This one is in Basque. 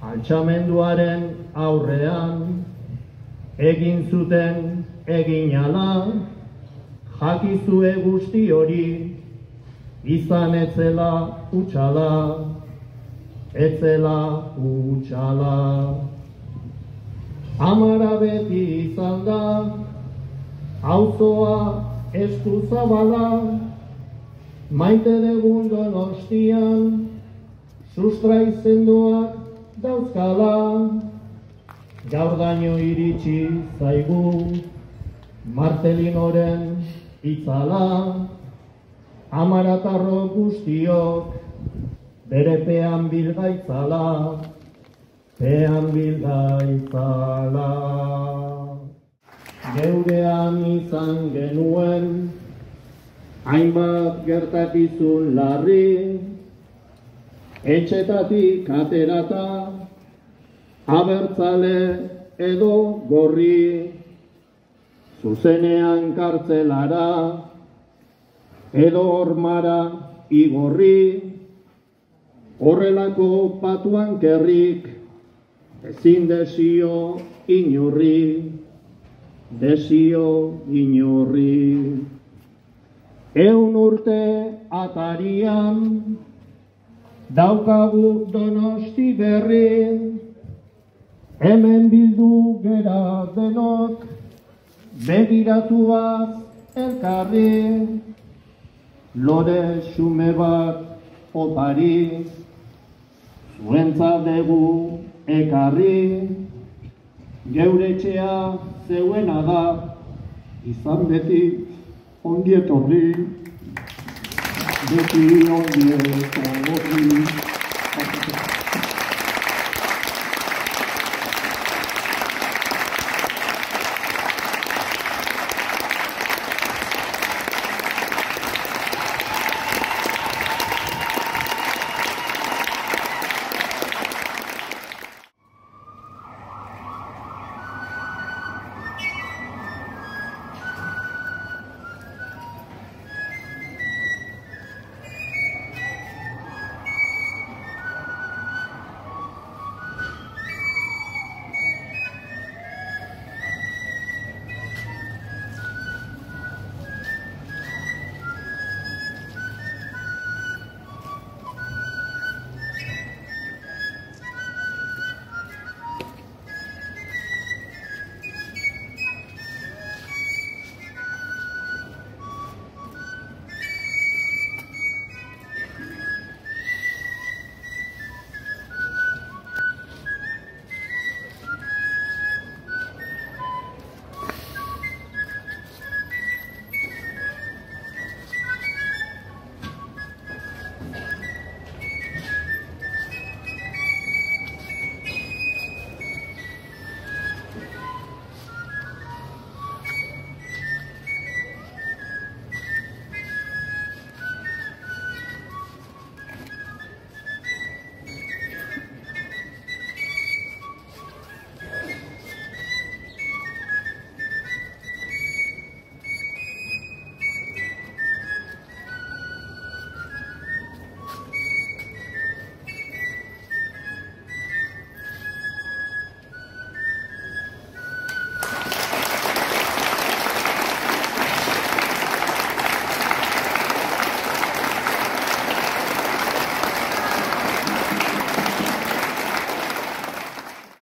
altxamenduaren aurrean egin zuten egin ala jakizue guzti hori izan etzela utxala etzela utxala amara beti izan da auzoa esku zabala maite degun donostian sustraizenduak dauzkala. Gaur daño iritsi zaigu martelinoren itzala. Amaratarro guztiok bere pean bilgaitzala pean bilgaitzala. Geurean izan genuen hainbat gertakizun larri etxetatik aterata abertzale edo gorri. Zuzenean kartzelara edo ormara igorri. Horrelako patuan kerrik ezin desio inurri desio inurri eun urte atarian daukagu donosti berri hemen bildu gera denok begiratuaz elkarri lore xume bat opari zuentza dugu ekarri. Geuretxea zeuena da izan beti ongietorri beti ongietorri